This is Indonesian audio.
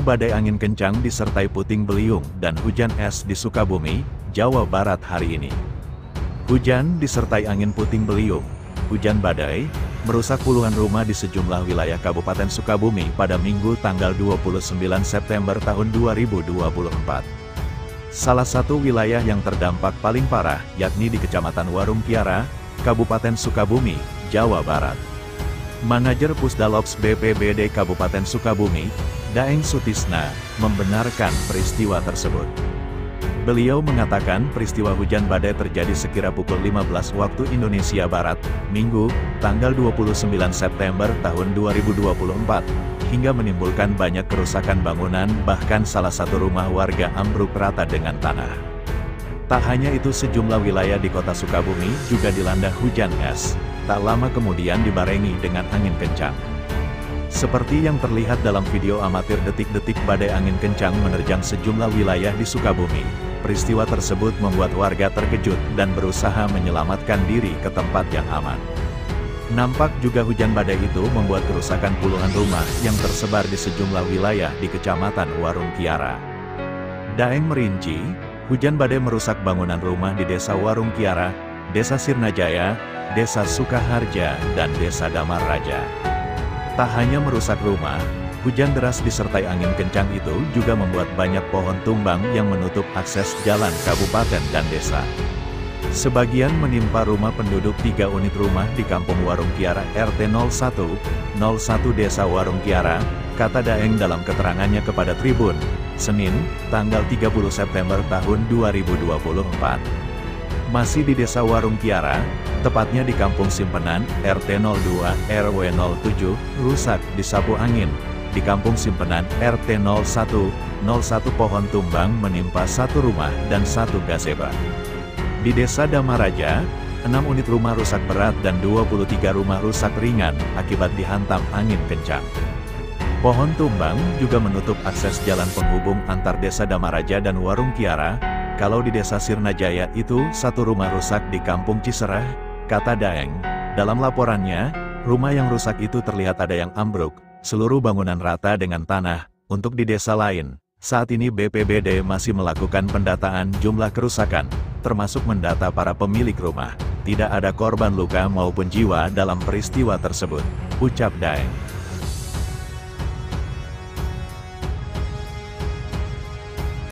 Badai angin kencang disertai puting beliung dan hujan es di Sukabumi, Jawa Barat hari ini. Hujan disertai angin puting beliung, hujan badai, merusak puluhan rumah di sejumlah wilayah Kabupaten Sukabumi pada Minggu tanggal 29 September tahun 2024. Salah satu wilayah yang terdampak paling parah, yakni di Kecamatan Warung Kiara, Kabupaten Sukabumi, Jawa Barat. Manajer Pusdalops BPBD Kabupaten Sukabumi, Daeng Sutisna, membenarkan peristiwa tersebut. Beliau mengatakan peristiwa hujan badai terjadi sekira pukul 15 waktu Indonesia Barat, Minggu, tanggal 29 September tahun 2024, hingga menimbulkan banyak kerusakan bangunan bahkan salah satu rumah warga ambruk rata dengan tanah. Tak hanya itu sejumlah wilayah di kota Sukabumi juga dilanda hujan es tak lama kemudian dibarengi dengan angin kencang. Seperti yang terlihat dalam video amatir detik-detik badai angin kencang menerjang sejumlah wilayah di Sukabumi, peristiwa tersebut membuat warga terkejut dan berusaha menyelamatkan diri ke tempat yang aman. Nampak juga hujan badai itu membuat kerusakan puluhan rumah yang tersebar di sejumlah wilayah di Kecamatan Warung Kiara. Daeng merinci, hujan badai merusak bangunan rumah di Desa Warung Kiara, Desa Sirnajaya, Desa Sukaharja, dan Desa Damar Raja. Tak hanya merusak rumah, hujan deras disertai angin kencang itu juga membuat banyak pohon tumbang yang menutup akses jalan kabupaten dan desa. Sebagian menimpa rumah penduduk tiga unit rumah di Kampung Warung Kiara RT 01, 01 Desa Warung Kiara, kata Daeng dalam keterangannya kepada Tribun, Senin, tanggal 30 September tahun 2024. Masih di Desa Warung Kiara, tepatnya di Kampung Simpenan, RT 02, RW 07, rusak disapu angin. Di Kampung Simpenan, RT 01, 01 pohon tumbang menimpa satu rumah dan satu gazebo. Di Desa Damaraja, 6 unit rumah rusak berat dan 23 rumah rusak ringan akibat dihantam angin kencang. Pohon tumbang juga menutup akses jalan penghubung antar Desa Damaraja dan Warung Kiara, kalau di Desa Sirnajaya itu satu rumah rusak di Kampung Ciserah, kata Daeng. Dalam laporannya, rumah yang rusak itu terlihat ada yang ambruk, seluruh bangunan rata dengan tanah. Untuk di desa lain, saat ini BPBD masih melakukan pendataan jumlah kerusakan, termasuk mendata para pemilik rumah. Tidak ada korban luka maupun jiwa dalam peristiwa tersebut, ucap Daeng.